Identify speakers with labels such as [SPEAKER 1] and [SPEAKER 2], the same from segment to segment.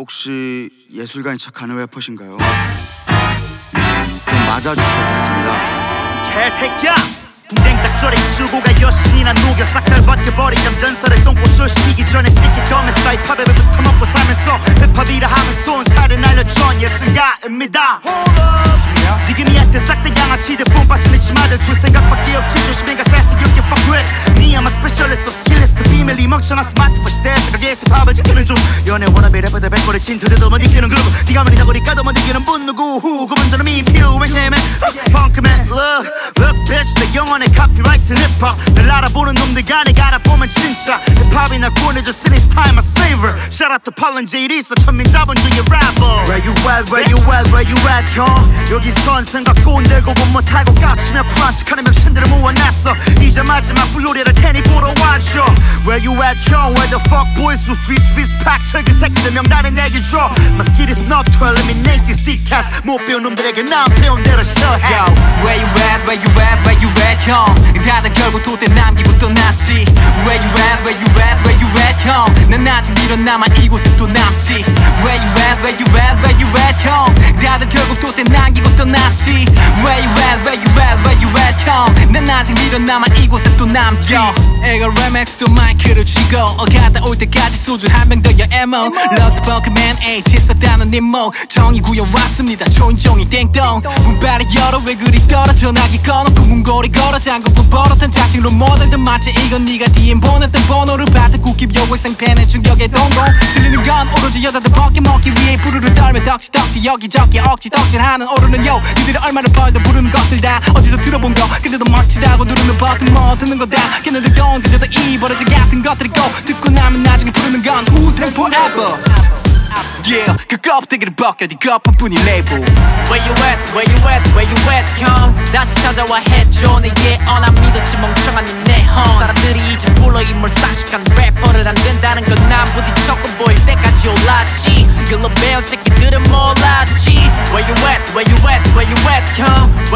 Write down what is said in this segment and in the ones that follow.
[SPEAKER 1] 혹시 예술가인 척 하는 래퍼신가요? 좀 맞아주셔야겠습니다.
[SPEAKER 2] 개새끼야 군댕 작전에 수고가 여신이나 녹여 싹다 벗겨버린 전설의 똥꼬 시키기 전에 스티키 덤에 스타이 팝에 붙어먹고 살면서 힙합이라 하면 쏜 살을 날려준 예술가입니다 양아치들 뿜빠스 미치마들 줄 생각밖에 없지. 조심해가 사실 you can fuck with. Me I'm a specialist of skillist. 비밀 이 멍청한 스마트폰 시대에서 가게에서 밥을 지키는 중. 연애 워너비 래퍼들 백골의 진투대도 못 이기는 그룹. 네가 말이다 보니까 더못 이기는 분 누구? 후고 먼저는 미피우 왜냐면 펑크맨 look bitch 내 영혼의 카피라이트 힙합 날 알아보는 놈들과 내가 알아보면 진짜. 힙합이 날 보내줬으니 time I savor Shout out to Paul and JD 서 천민 자본 중에 rapper. Where you at where you at where you at 형 여기선 생각 꼰대고 못 타고 깝치며 프란치카는 명신들을 모아놨어. 이제 마지막 불놀이를 테니 보러 와줘 Where you at 형 where the fuck boys who street street pack 최근 새끼들 명단에 내게 줘 My skid is not to eliminate these dickheads 못 배운 놈들에게 난 배운 대로 show
[SPEAKER 3] Yo, where you at, where you at, where you at, 형 다들 결국 도대 남기고 떠났지 Where you at, where you at, where you at, 형난 아직 일어남아 이곳에 또 남지 Where you at, where you at, where you at, 형 다들 결국 도대 남기고 떠났지 Where you at, 난 아직 일어남아 이곳에 또 Yo, 애가 랩맥스도 마이크를 쥐고 어가다 올 때까지 소주 한 병 더여 Loves Pokemon H 했었다는 님모 정이 구해왔습니다. 초인종이 땡똥 문발이 열어 왜 그리 떨어져 나기 꺼놓고 문고리 걸어 장군분 버릇한 자칭로 모델든 마치 이건 네가 DM 보냈던 번호를 받은 국힙 요구의 생팬의 충격의 동공 들리는 건 오로지 여자들 벗기 먹기 위해 부르르 떨며 덕지덕지 여기저기 억지 덕질하는 오르는 요. 니들이 얼마나 벌든 부르는 것들 다 어디서 들어본 거. 근데도 멋지다고 누르는 버튼 뭐 듣는 거다. 걔네들 돈 그저도 이 버러지 같은 것들이고 듣고 나면 나중에 부르는 건 우탱 forever. Yeah, 그 껍데기를 벗겨 네 거품뿐이 레이블
[SPEAKER 4] Where you at, where you at, where you at 형 다시 찾아와 해줘. 내게 어나 믿었지 멍청한 니내형 사람들이 이제 불러 인물 사식한 래퍼를 안 된다는 건난 부딪혔고 보일 때까지 올랐지. 글로 배운 새끼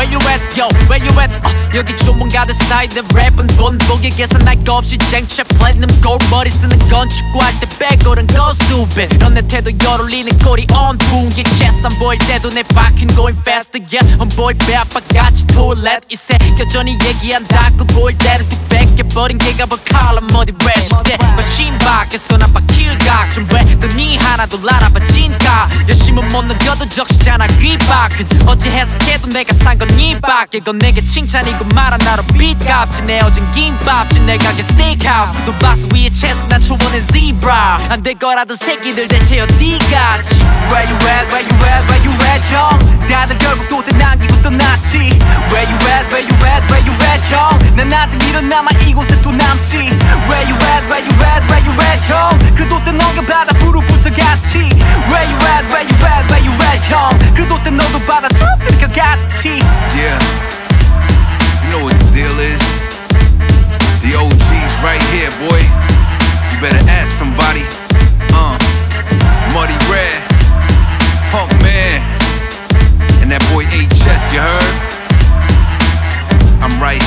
[SPEAKER 4] Where you at, yo, where you at? 어, 여기 조문가들 사이드 랩은 본보기에서 날거 없이 쟁취 플래티넘 골 머리 쓰는 건 축구할 때 백골은 go stupid. 넌내 태도 열 올리는 꼴이 on 분기 chest 안 보일 때도 내 바퀴는 going fast yeah 안 보일 배 아파같이 토일렛 이 새끼 여전히 얘기한다고 보일 때는 뚝 뺏겨버린 개가 뭐 칼럼 어디 거 신 밖에서 난 바뀔 각좀 왜또니 하나도 알아봐 진가 열심은 못 넘겨도 적시잖아 귀밖은. 어찌 해석해도 내가 산건 니밖에. 건 내게 칭찬이고 말한 나로 빚값지 내 어진 김밥지 내 가게 스테이크하우스 돈박스 위에 채스 난 초보는 zebra. 안 될 거라던 새끼들 대체 어디갔지?
[SPEAKER 3] Where you at, where you at, where you at, 형 다들 결국 도대 남기고 떠났지. Where you at, where you at, 난 아직 일어남아 이곳에 또 남지 Where you at, where you at, where you at, 형그 도대 넘겨받아 불을 붙여갔지 Where you at,